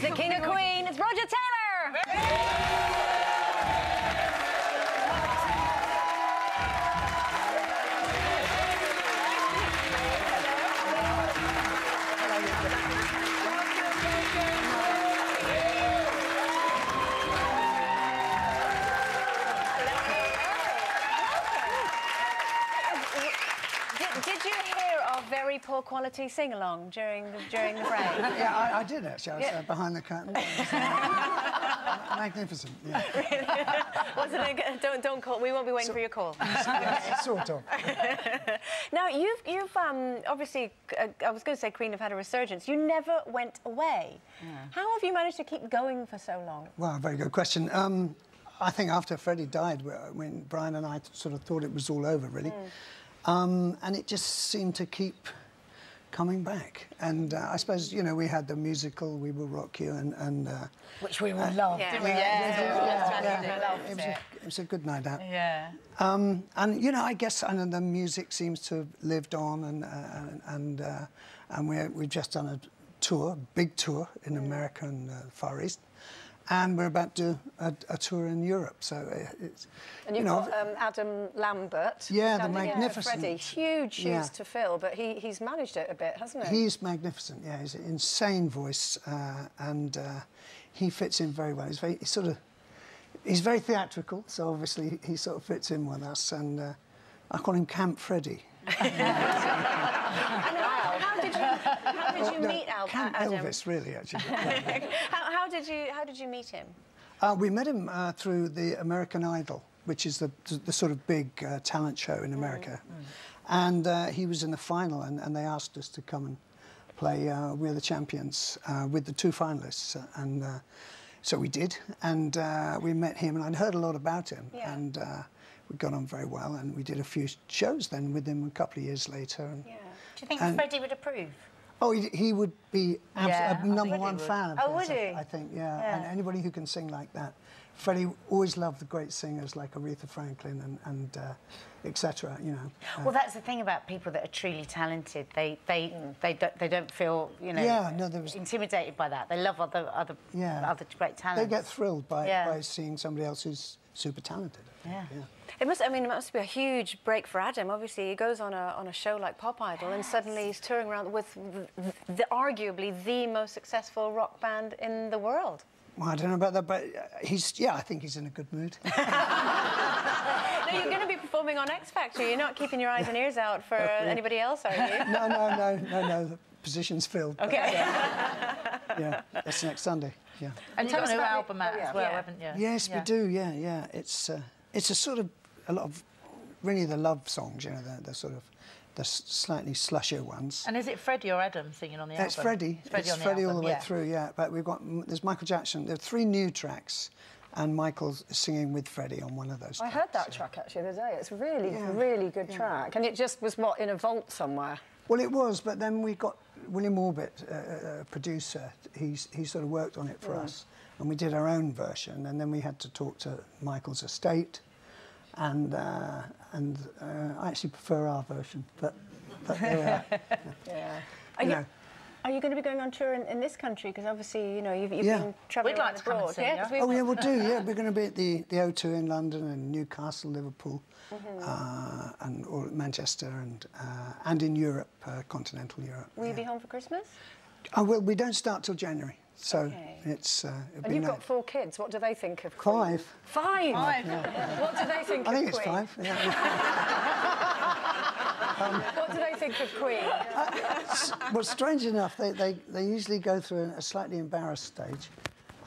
The King of Queen. It's Roger Taylor. Very poor quality sing along during the, during the break? Yeah, I, I did actually. I was uh, behind the curtain. Magnificent. Yeah. Wasn't it? Don't don't call. We won't be waiting for your call. sort of. Now you've you've um, obviously uh, I was going to say Queen have had a resurgence. You never went away. How have you managed to keep going for so long? Well, very good question. Um, I think after Freddie died, when Brian and I sort of thought it was all over, really, um, and it just seemed to keep coming back. And uh, I suppose you know we had the musical "We Will Rock You" and and. Uh, Which we all loved. Yeah. didn't we? Yeah. Yeah. it, was a, it was a good night out. Yeah. Um, and you know, I guess and then the music seems to have lived on, and uh, and uh, and we're, we've just done a tour, big tour in America and uh, Far East, and we're about to do a, a tour in Europe. So it's And you you've know, got um, Adam Lambert. Yeah, the magnificent- Freddie, huge shoes Yeah. to fill, but he, he's managed it a bit, hasn't he? he's magnificent. Yeah, he's an insane voice, uh, and uh, he fits in very well. He's very he's sort of he's very theatrical, so obviously he sort of fits in with us, and uh, I call him Camp Freddie. How, did you how did you No, meet Al- Adam? Elvis, really, actually. How, how did you how did you meet him? Uh, we met him uh, through the American Idol, which is the, the sort of big uh, talent show in America. And uh, he was in the final, and, and they asked us to come and play uh, We're the Champions uh, with the two finalists. Uh, And uh, so we did, and uh, we met him, and I'd heard a lot about him. Yeah. And uh, we got on very well, and we did a few shows then with him a couple of years later. And, Yeah. Do you think And- Freddie would approve? Oh, he, he would be Yeah, a number one fan of Oh, his, would I- he? I think, yeah. Yeah. And anybody who can sing like that. Freddie always loved the great singers like Aretha Franklin and, and uh, etc. You know. Uh, Well, that's the thing about people that are truly talented. They they they don't they don't feel you know Yeah, no, there was- intimidated by that. They love other other Yeah. other great talent. they get thrilled by, Yeah. by seeing somebody else who's super talented. Yeah. It must. I mean, it must be a huge break for Adam. Obviously, he goes on a on a show like Pop Idol, and suddenly he's touring around with the, the, arguably the most successful rock band in the world. Well, I don't know about that, but uh, he's yeah, I think he's in a good mood. No, you're going to be performing on X Factor. You're not keeping your eyes and ears out for anybody else, are you? no, no, no, no, no. The position's filled. but, Okay. yeah, that's next Sunday. Yeah. And you've Tell got us a new about the- album out yeah. as well, Yeah. haven't you? Yes, Yeah. we do. Yeah, yeah. It's uh, it's a sort of a lot of really the love songs. You know, the, the sort of the slightly slushier ones. And is it Freddie or Adam singing on the album? it's Freddie. It's Freddie, on the, Freddie all the way yeah. through. Yeah, but we've got there's Michael Jackson. There are three new tracks, and Michael's singing with Freddie on one of those. I tracks, heard that yeah. track actually the other day. It's really, Yeah. really good track. And it just was, what, in a vault somewhere? Well, it was, but then we got William Orbit, uh, uh, producer. He's he sort of worked on it for us, and we did our own version. And then we had to talk to Michael's estate, and uh, and uh, I actually prefer our version, but but there we are. Yeah. Are You you, know. Are you going to be going on tour in, in this country? Because obviously, you know, you've, you've Yeah. been travelling We'd like around to come and abroad. see yeah, you. 'cause we- Oh yeah, we'll do. Yeah, we're going to be at the the O2 in London and Newcastle, Liverpool, Mm-hmm. uh, and or Manchester, and uh, and in Europe, uh, continental Europe. Will you be home for Christmas? Oh well, we don't start till January, so Okay. it's. Uh, it'll And be you've nice. got four kids. What do they think of Queen? five. Five? Five. What do they think I of think it's five. Yeah. What do they think of Queen? well, strange enough, they, they, they usually go through a slightly embarrassed stage,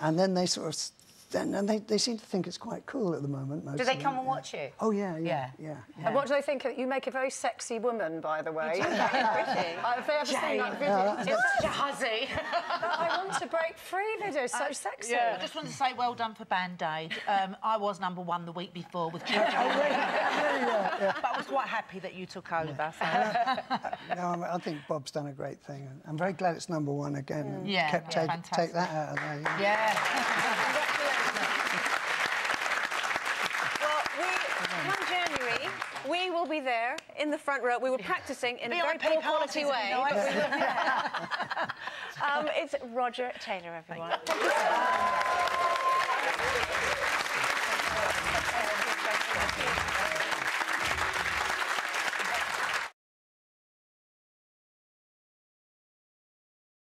and then they sort of, then and they, they seem to think it's quite cool at the moment. Most Do they come them, and yeah. watch you? Oh yeah, yeah, Yeah. yeah. yeah. And what do they think of You make a very sexy woman, by the way. Pretty. Uh, Have they ever seen that video? It's such a hussy. I want to break free video. So sexy. I just want to say well done for Band Aid. Um, I was number one the week before with Ginger. But I was quite happy that you took over. So. No, I I think Bob's done a great thing. I'm very glad it's number one again. and Yeah, kept yeah, take, fantastic. take that out of there. yeah. Yeah. We, come January, we will be be there in the front row. We were practicing in a very poor quality way. but we were there. um, it's Roger Taylor, everyone.